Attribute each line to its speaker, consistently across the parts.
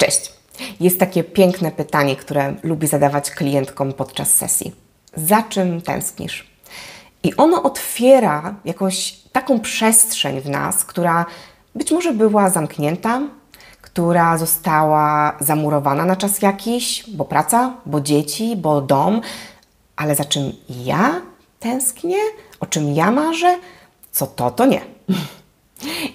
Speaker 1: Cześć. Jest takie piękne pytanie, które lubię zadawać klientkom podczas sesji. Za czym tęsknisz? I ono otwiera jakąś taką przestrzeń w nas, która być może była zamknięta, która została zamurowana na czas jakiś, bo praca, bo dzieci, bo dom, ale za czym ja tęsknię, o czym ja marzę, co to, to nie.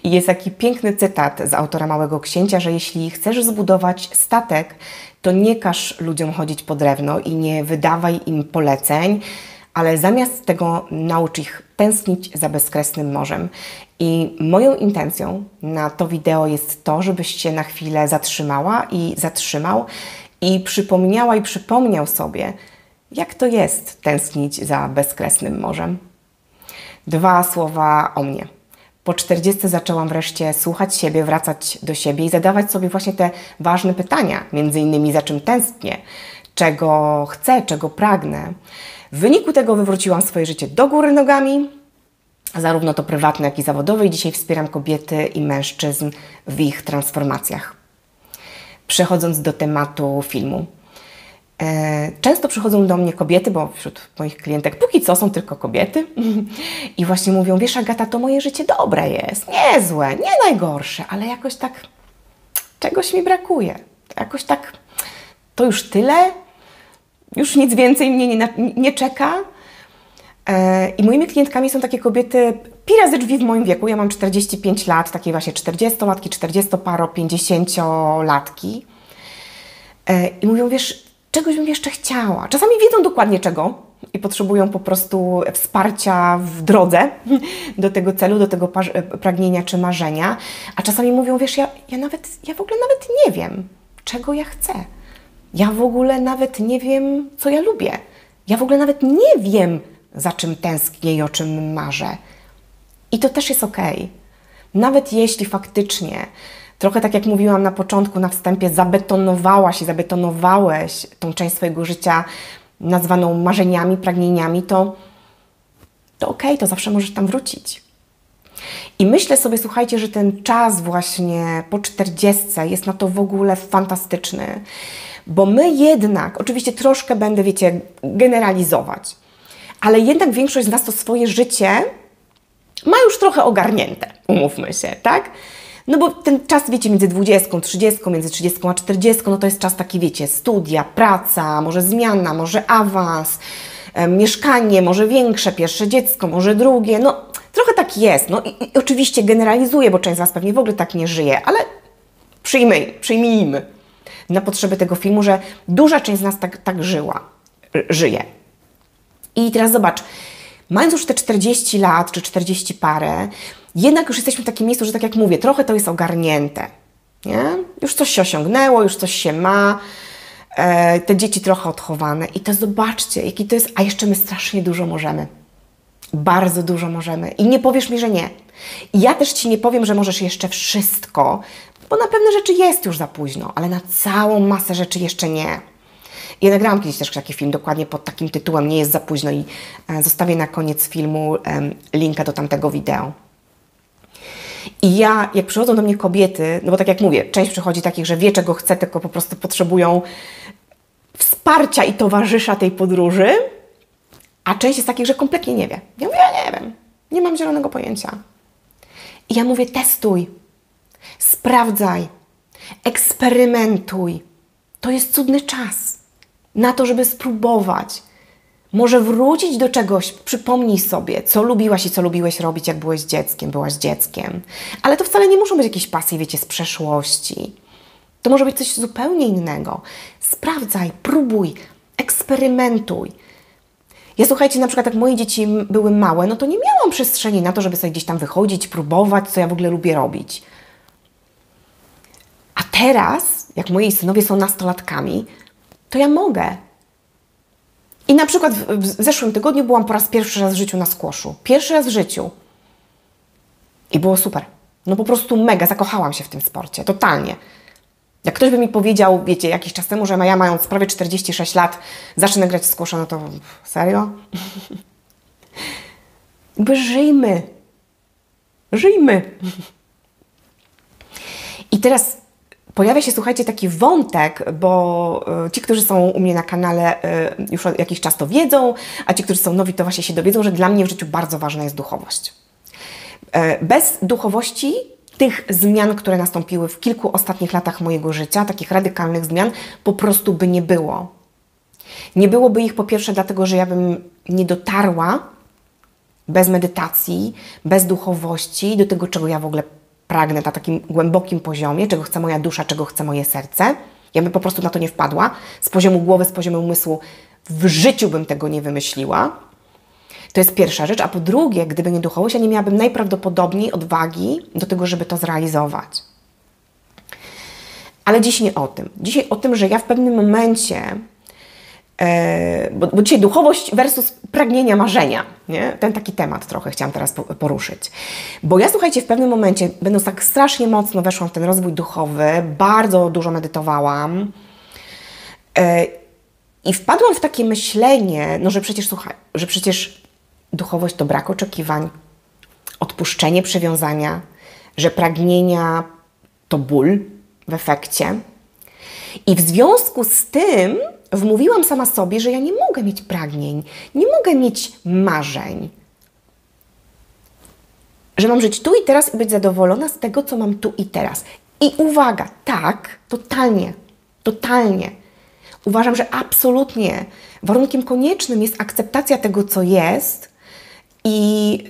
Speaker 1: I jest taki piękny cytat z autora Małego Księcia, że jeśli chcesz zbudować statek, to nie każ ludziom chodzić po drewno i nie wydawaj im poleceń, ale zamiast tego naucz ich tęsknić za bezkresnym morzem. I moją intencją na to wideo jest to, żebyś się na chwilę zatrzymała i zatrzymał i przypomniała i przypomniał sobie, jak to jest tęsknić za bezkresnym morzem. Dwa słowa o mnie. Po 40 zaczęłam wreszcie słuchać siebie, wracać do siebie i zadawać sobie właśnie te ważne pytania, między innymi za czym tęsknię, czego chcę, czego pragnę. W wyniku tego wywróciłam swoje życie do góry nogami, zarówno to prywatne, jak i zawodowe i dzisiaj wspieram kobiety i mężczyzn w ich transformacjach. Przechodząc do tematu filmu. E, często przychodzą do mnie kobiety, bo wśród moich klientek póki co są tylko kobiety i właśnie mówią, wiesz Agata, to moje życie dobre jest, niezłe, nie najgorsze, ale jakoś tak czegoś mi brakuje. Jakoś tak to już tyle, już nic więcej mnie nie, nie czeka. E, I moimi klientkami są takie kobiety pi razy drzwi w moim wieku. Ja mam 45 lat, takie właśnie 40-latki, 40-paro, 50-latki. E, I mówią, wiesz, czegoś bym jeszcze chciała. Czasami wiedzą dokładnie czego i potrzebują po prostu wsparcia w drodze do tego celu, do tego pragnienia czy marzenia, a czasami mówią, wiesz, ja, ja nawet, ja w ogóle nawet nie wiem, czego ja chcę. Ja w ogóle nawet nie wiem, co ja lubię. Ja w ogóle nawet nie wiem, za czym tęsknię i o czym marzę. I to też jest ok. Nawet jeśli faktycznie trochę tak jak mówiłam na początku, na wstępie, zabetonowałaś i zabetonowałeś tą część swojego życia nazwaną marzeniami, pragnieniami, to, to okej, okay, to zawsze możesz tam wrócić. I myślę sobie, słuchajcie, że ten czas właśnie po 40 jest na to w ogóle fantastyczny, bo my jednak, oczywiście troszkę będę, wiecie, generalizować, ale jednak większość z nas to swoje życie ma już trochę ogarnięte, umówmy się, tak? No bo ten czas, wiecie, między 20, 30, między 30 a 40, no to jest czas taki, wiecie, studia, praca, może zmiana, może awans, e, mieszkanie, może większe, pierwsze dziecko, może drugie, no trochę tak jest. No i, i oczywiście generalizuję, bo część z Was pewnie w ogóle tak nie żyje, ale przyjmij, przyjmijmy na potrzeby tego filmu, że duża część z nas tak, tak żyła, żyje. I teraz zobacz, mając już te 40 lat czy 40 parę, jednak już jesteśmy w takim miejscu, że tak jak mówię, trochę to jest ogarnięte. Nie? Już coś się osiągnęło, już coś się ma, e, te dzieci trochę odchowane. I to zobaczcie, jaki to jest, a jeszcze my strasznie dużo możemy. Bardzo dużo możemy. I nie powiesz mi, że nie. I ja też Ci nie powiem, że możesz jeszcze wszystko, bo na pewne rzeczy jest już za późno, ale na całą masę rzeczy jeszcze nie. Ja nagrałam kiedyś też taki film dokładnie pod takim tytułem Nie jest za późno i e, zostawię na koniec filmu linka do tamtego wideo. I ja, jak przychodzą do mnie kobiety, no bo tak jak mówię, część przychodzi takich, że wie czego chce, tylko po prostu potrzebują wsparcia i towarzysza tej podróży, a część jest takich, że kompletnie nie wie. Ja mówię, ja nie wiem, nie mam zielonego pojęcia. I ja mówię, testuj, sprawdzaj, eksperymentuj. To jest cudny czas na to, żeby spróbować. Może wrócić do czegoś, przypomnij sobie, co lubiłaś i co lubiłeś robić, jak byłeś dzieckiem, byłaś dzieckiem. Ale to wcale nie muszą być jakieś pasje, wiecie, z przeszłości. To może być coś zupełnie innego. Sprawdzaj, próbuj, eksperymentuj. Ja słuchajcie, na przykład jak moje dzieci były małe, no to nie miałam przestrzeni na to, żeby sobie gdzieś tam wychodzić, próbować, co ja w ogóle lubię robić. A teraz, jak moi synowie są nastolatkami, to ja mogę. I na przykład w, zeszłym tygodniu byłam po raz pierwszy raz w życiu na skłoszu. Pierwszy raz w życiu. I było super. No po prostu mega, zakochałam się w tym sporcie, totalnie. Jak ktoś by mi powiedział, wiecie, jakiś czas temu, że ja mając prawie 46 lat zacznę grać w skłosza, no to serio? By żyjmy. Żyjmy. I teraz pojawia się, słuchajcie, taki wątek, bo y, ci, którzy są u mnie na kanale y, już jakiś czas to wiedzą, a ci, którzy są nowi, to właśnie się dowiedzą, że dla mnie w życiu bardzo ważna jest duchowość. Y, bez duchowości tych zmian, które nastąpiły w kilku ostatnich latach mojego życia, takich radykalnych zmian, po prostu by nie było. Nie byłoby ich po pierwsze dlatego, że ja bym nie dotarła bez medytacji, bez duchowości do tego, czego ja w ogóle pragnę na takim głębokim poziomie, czego chce moja dusza, czego chce moje serce. Ja bym po prostu na to nie wpadła. Z poziomu głowy, z poziomu umysłu w życiu bym tego nie wymyśliła. To jest pierwsza rzecz. A po drugie, gdyby nie duchowość, ja nie miałabym najprawdopodobniej odwagi do tego, żeby to zrealizować. Ale dziś nie o tym. Dzisiaj o tym, że ja w pewnym momencie E, bo, bo dzisiaj duchowość versus pragnienia marzenia, nie? ten taki temat trochę chciałam teraz poruszyć. Bo ja słuchajcie, w pewnym momencie, będąc tak strasznie mocno weszłam w ten rozwój duchowy, bardzo dużo medytowałam e, i wpadłam w takie myślenie, no że przecież słuchaj, że przecież duchowość to brak oczekiwań, odpuszczenie przywiązania, że pragnienia to ból w efekcie. I w związku z tym wmówiłam sama sobie, że ja nie mogę mieć pragnień, nie mogę mieć marzeń. Że mam żyć tu i teraz i być zadowolona z tego, co mam tu i teraz. I uwaga, tak, totalnie, totalnie. Uważam, że absolutnie warunkiem koniecznym jest akceptacja tego, co jest i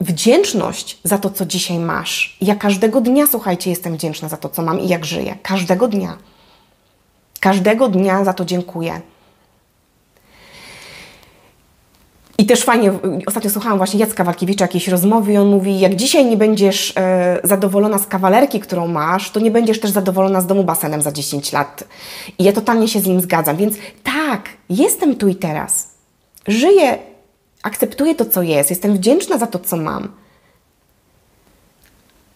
Speaker 1: wdzięczność za to, co dzisiaj masz. Ja każdego dnia, słuchajcie, jestem wdzięczna za to, co mam i jak żyję. Każdego dnia. Każdego dnia za to dziękuję. I też fajnie, ostatnio słuchałam właśnie Jacka Walkiewicza jakiejś rozmowy i on mówi, jak dzisiaj nie będziesz e, zadowolona z kawalerki, którą masz, to nie będziesz też zadowolona z domu basenem za 10 lat. I ja totalnie się z nim zgadzam. Więc tak, jestem tu i teraz. Żyję, akceptuję to, co jest, jestem wdzięczna za to, co mam.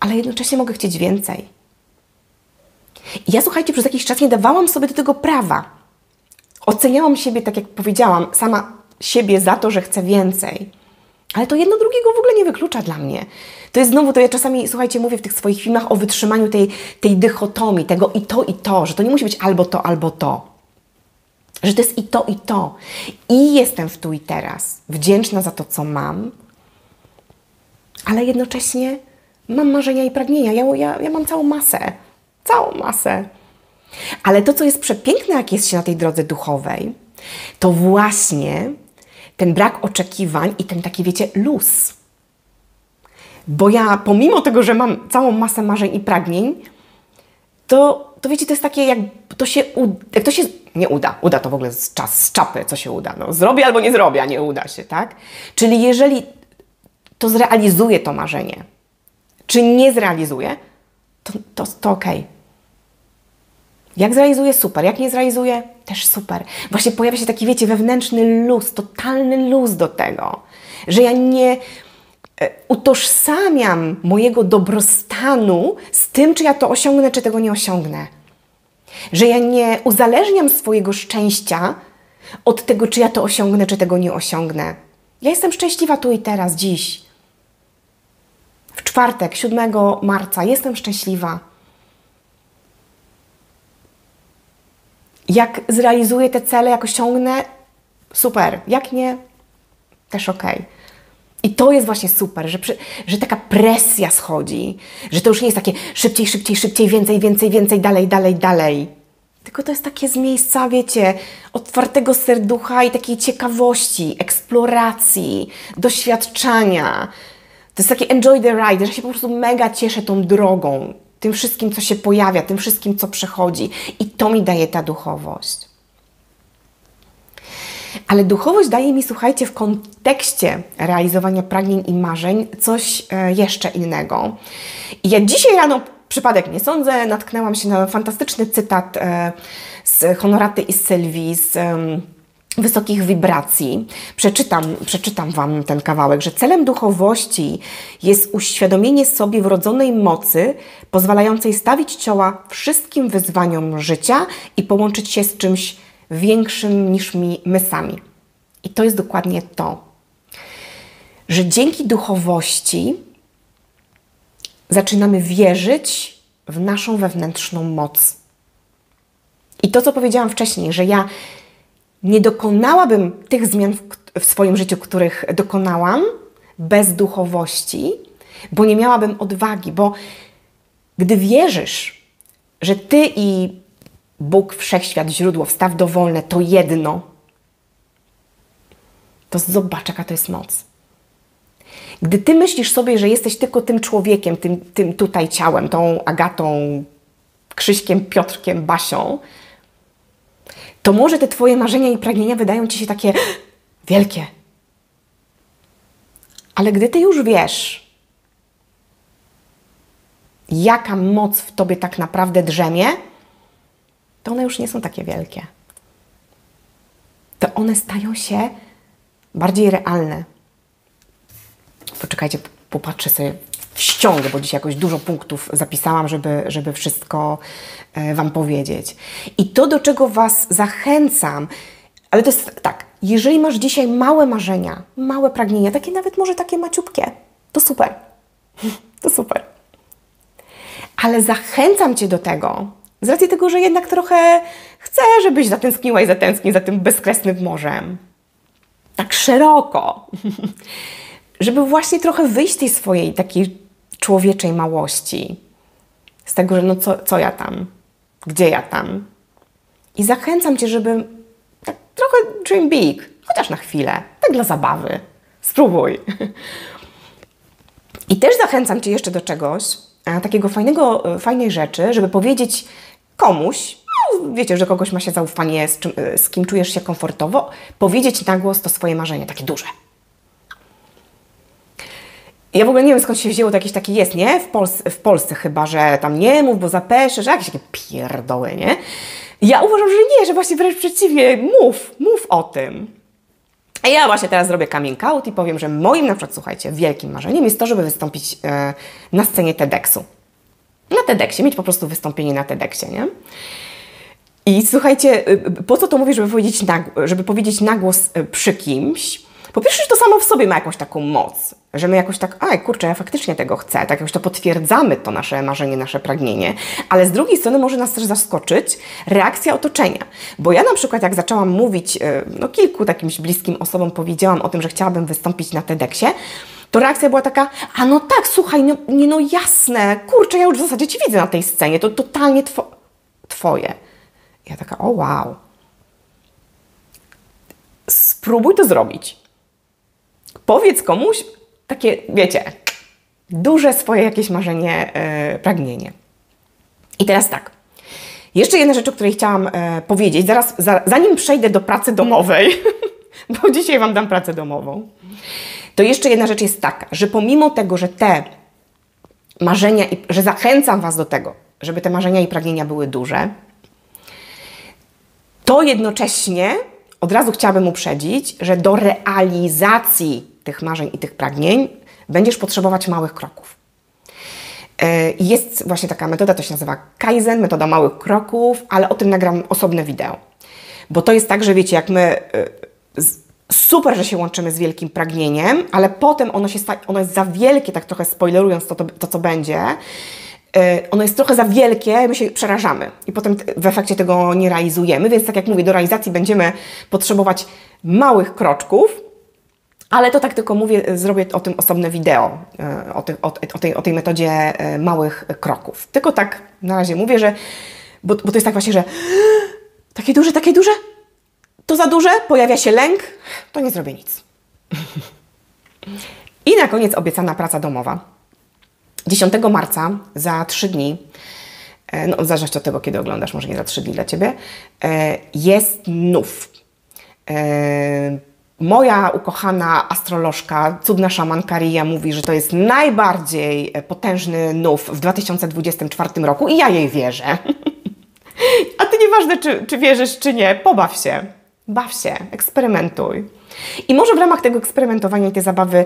Speaker 1: Ale jednocześnie mogę chcieć więcej. I ja słuchajcie, przez jakiś czas nie dawałam sobie do tego prawa. Oceniałam siebie, tak jak powiedziałam, sama siebie za to, że chcę więcej. Ale to jedno drugiego w ogóle nie wyklucza dla mnie. To jest znowu, to ja czasami, słuchajcie, mówię w tych swoich filmach o wytrzymaniu tej, tej dychotomii, tego i to, i to, że to nie musi być albo to, albo to. Że to jest i to, i to. I jestem w tu i teraz. Wdzięczna za to, co mam, ale jednocześnie mam marzenia i pragnienia. Ja, ja, ja mam całą masę całą masę. Ale to, co jest przepiękne, jak jest się na tej drodze duchowej, to właśnie ten brak oczekiwań i ten taki, wiecie, luz. Bo ja, pomimo tego, że mam całą masę marzeń i pragnień, to, to wiecie, to jest takie, jak to się, jak to się nie uda, uda to w ogóle z, czas, z czapy, co się uda. No, zrobię albo nie zrobię, a nie uda się, tak? Czyli jeżeli to zrealizuje to marzenie, czy nie zrealizuje, to, to, to okej. Okay jak zrealizuje, super. Jak nie zrealizuje, też super. Właśnie pojawia się taki, wiecie, wewnętrzny luz, totalny luz do tego, że ja nie e, utożsamiam mojego dobrostanu z tym, czy ja to osiągnę, czy tego nie osiągnę. Że ja nie uzależniam swojego szczęścia od tego, czy ja to osiągnę, czy tego nie osiągnę. Ja jestem szczęśliwa tu i teraz, dziś. W czwartek, 7 marca, jestem szczęśliwa. Jak zrealizuję te cele, jak osiągnę, super. Jak nie, też ok. I to jest właśnie super, że, przy, że taka presja schodzi, że to już nie jest takie szybciej, szybciej, szybciej, więcej, więcej, więcej, dalej, dalej, dalej. Tylko to jest takie z miejsca, wiecie, otwartego serducha i takiej ciekawości, eksploracji, doświadczania. To jest takie enjoy the ride, że się po prostu mega cieszę tą drogą, tym wszystkim, co się pojawia, tym wszystkim, co przechodzi. I to mi daje ta duchowość. Ale duchowość daje mi, słuchajcie, w kontekście realizowania pragnień i marzeń coś e, jeszcze innego. I ja dzisiaj rano, przypadek nie sądzę, natknęłam się na fantastyczny cytat e, z Honoraty i Sylwii, z wysokich wibracji. Przeczytam, przeczytam Wam ten kawałek, że celem duchowości jest uświadomienie sobie wrodzonej mocy, pozwalającej stawić czoła wszystkim wyzwaniom życia i połączyć się z czymś większym niż mi, my sami. I to jest dokładnie to, że dzięki duchowości zaczynamy wierzyć w naszą wewnętrzną moc. I to, co powiedziałam wcześniej, że ja nie dokonałabym tych zmian w, w swoim życiu, których dokonałam, bez duchowości, bo nie miałabym odwagi, bo gdy wierzysz, że Ty i Bóg, Wszechświat, źródło, wstaw dowolne to jedno, to zobacz, jaka to jest moc. Gdy Ty myślisz sobie, że jesteś tylko tym człowiekiem, tym, tym tutaj ciałem, tą Agatą, Krzyśkiem, Piotrkiem, Basią, to może te Twoje marzenia i pragnienia wydają Ci się takie wielkie. Ale gdy Ty już wiesz, jaka moc w Tobie tak naprawdę drzemie, to one już nie są takie wielkie. To one stają się bardziej realne. Poczekajcie, popatrzę sobie w ściągę, bo dzisiaj jakoś dużo punktów zapisałam, żeby, żeby wszystko e, Wam powiedzieć. I to, do czego Was zachęcam, ale to jest tak, jeżeli masz dzisiaj małe marzenia, małe pragnienia, takie nawet może takie maciupkie, to super. To super. Ale zachęcam Cię do tego, z racji tego, że jednak trochę chcę, żebyś zatęskniła i zatęsknił za tym bezkresnym morzem. Tak szeroko. Żeby właśnie trochę wyjść z tej swojej takiej człowieczej małości. Z tego, że no co, co ja tam? Gdzie ja tam? I zachęcam Cię, żeby tak trochę dream big, chociaż na chwilę, tak dla zabawy. Spróbuj. I też zachęcam Cię jeszcze do czegoś, takiego fajnego, e, fajnej rzeczy, żeby powiedzieć komuś, no, wiecie, że kogoś ma się zaufanie, z, czym, e, z kim czujesz się komfortowo, powiedzieć na głos to swoje marzenie, takie duże. Ja w ogóle nie wiem skąd się wzięło to jakieś takie jest, nie? W, Polsce, w Polsce chyba, że tam nie mów, bo zapeszę, że jakieś takie pierdoły, nie? Ja uważam, że nie, że właśnie wręcz przeciwnie, mów, mów o tym. A ja właśnie teraz zrobię coming out i powiem, że moim na przykład, słuchajcie, wielkim marzeniem jest to, żeby wystąpić e, na scenie TEDxu. Na TEDxie, mieć po prostu wystąpienie na TEDxie, nie? I słuchajcie, y, po co to mówię, żeby powiedzieć na, żeby powiedzieć na głos e, przy kimś? Po pierwsze, że to samo w sobie ma jakąś taką moc, że my jakoś tak, aj kurczę, ja faktycznie tego chcę, tak jakoś to potwierdzamy, to nasze marzenie, nasze pragnienie, ale z drugiej strony może nas też zaskoczyć reakcja otoczenia, bo ja na przykład jak zaczęłam mówić, e, no kilku takim bliskim osobom powiedziałam o tym, że chciałabym wystąpić na TEDxie, to reakcja była taka, a no tak, słuchaj, no, nie, no jasne, kurczę, ja już w zasadzie Ci widzę na tej scenie, to totalnie two Twoje. Ja taka, o wow. Spróbuj to zrobić. Powiedz komuś takie, wiecie, duże swoje jakieś marzenie, yy, pragnienie. I teraz tak. Jeszcze jedna rzecz, o której chciałam yy, powiedzieć, zaraz, za, zanim przejdę do pracy domowej, bo dzisiaj Wam dam pracę domową, to jeszcze jedna rzecz jest taka, że pomimo tego, że te marzenia, i, że zachęcam Was do tego, żeby te marzenia i pragnienia były duże, to jednocześnie od razu chciałabym uprzedzić, że do realizacji tych marzeń i tych pragnień będziesz potrzebować małych kroków. E, jest właśnie taka metoda, to się nazywa Kaizen, metoda małych kroków, ale o tym nagram osobne wideo. Bo to jest tak, że wiecie, jak my e, super, że się łączymy z wielkim pragnieniem, ale potem ono, się ono jest za wielkie, tak trochę spoilerując to, to, to co będzie, e, ono jest trochę za wielkie, my się przerażamy i potem w efekcie tego nie realizujemy, więc tak jak mówię, do realizacji będziemy potrzebować małych kroczków, ale to tak tylko mówię, zrobię o tym osobne wideo, e, o, ty, o, o, tej, o tej metodzie e, małych kroków. Tylko tak na razie mówię, że, bo, bo to jest tak właśnie, że takie duże, takie duże, to za duże, pojawia się lęk, to nie zrobię nic. I na koniec obiecana praca domowa. 10 marca, za 3 dni, e, no w zależności od tego, kiedy oglądasz, może nie za 3 dni dla Ciebie, jest nów Moja ukochana astrolożka, cudna szamanka Ria mówi, że to jest najbardziej e, potężny nów w 2024 roku i ja jej wierzę. A ty nieważne, czy, czy wierzysz, czy nie, pobaw się. Baw się, eksperymentuj. I może w ramach tego eksperymentowania i tej zabawy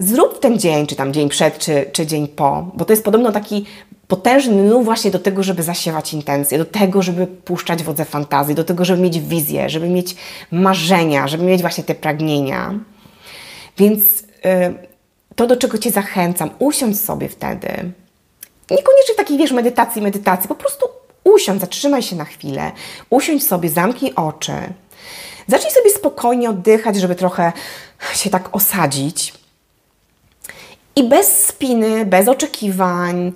Speaker 1: zrób ten dzień, czy tam dzień przed, czy, czy dzień po, bo to jest podobno taki potężny nów właśnie do tego, żeby zasiewać intencje, do tego, żeby puszczać wodze fantazji, do tego, żeby mieć wizję, żeby mieć marzenia, żeby mieć właśnie te pragnienia. Więc yy, to, do czego Cię zachęcam, usiądź sobie wtedy, Niekoniecznie w takiej, wiesz, medytacji, medytacji, po prostu usiądź, zatrzymaj się na chwilę, usiądź sobie, zamknij oczy. Zacznij sobie spokojnie oddychać, żeby trochę się tak osadzić. I bez spiny, bez oczekiwań,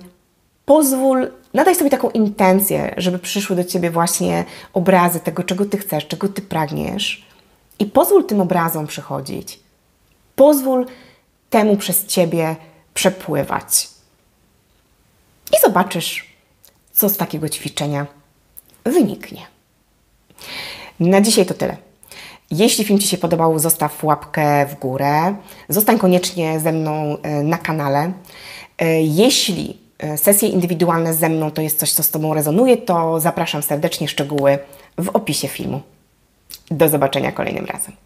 Speaker 1: pozwól, nadaj sobie taką intencję, żeby przyszły do ciebie właśnie obrazy tego, czego ty chcesz, czego ty pragniesz. I pozwól tym obrazom przychodzić. Pozwól temu przez ciebie przepływać. I zobaczysz, co z takiego ćwiczenia wyniknie. Na dzisiaj to tyle. Jeśli film Ci się podobał, zostaw łapkę w górę. Zostań koniecznie ze mną e, na kanale. E, jeśli e, sesje indywidualne ze mną to jest coś, co z Tobą rezonuje, to zapraszam serdecznie szczegóły w opisie filmu. Do zobaczenia kolejnym razem.